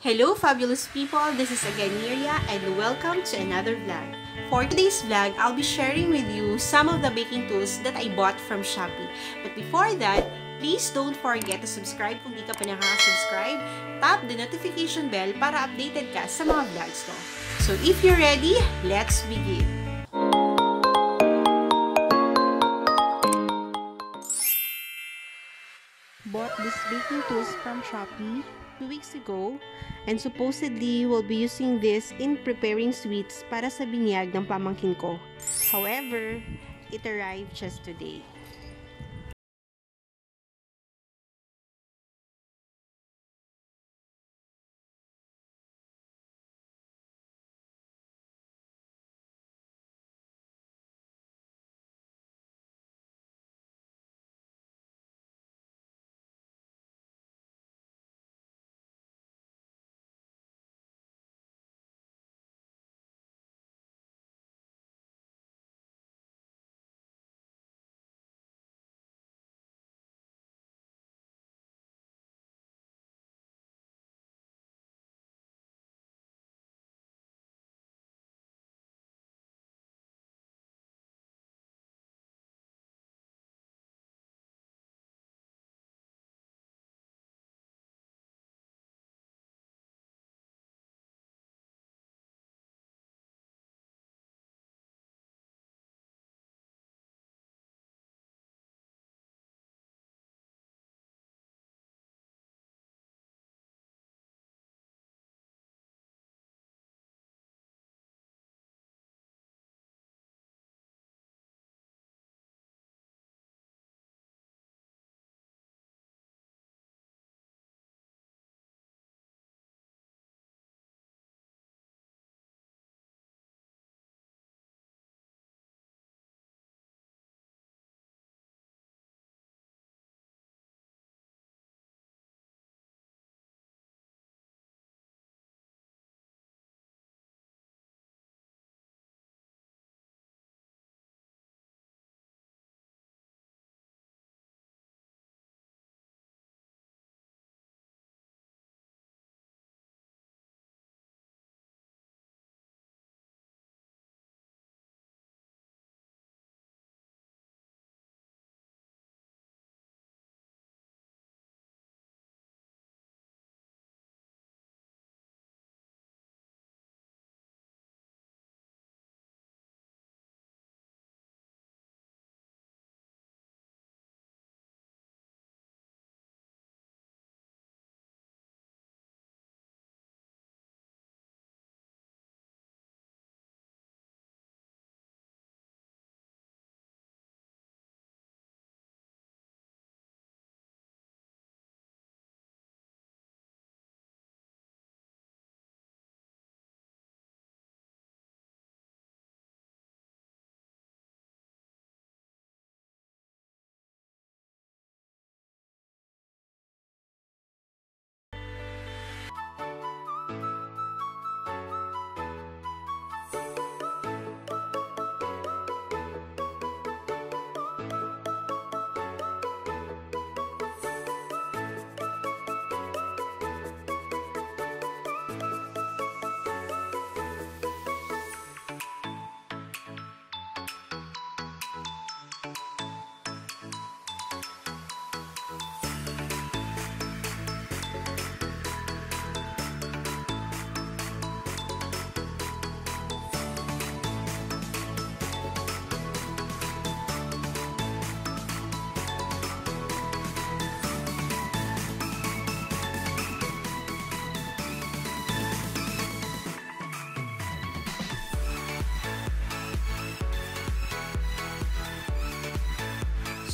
Hello fabulous people, this is again Nyria and welcome to another vlog. For today's vlog, I'll be sharing with you some of the baking tools that I bought from Shopee. But before that, please don't forget to subscribe kung di ka pa nakaka-subscribe. Tap the notification bell para updated ka sa mga vlogs ko. So if you're ready, let's begin! Bought these baking tools from Shopee two weeks ago and supposedly will be using this in preparing sweets para sa binyag ng pamangkin ko. However, it arrived just today.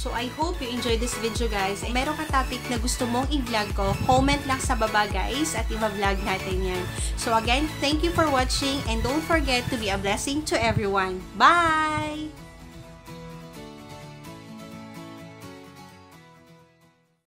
So, I hope you enjoyed this video, guys. And meron ka topic na gusto mong i-vlog ko, comment lang sa baba, guys, at i-vlog natin yan. So, again, thank you for watching and don't forget to be a blessing to everyone. Bye!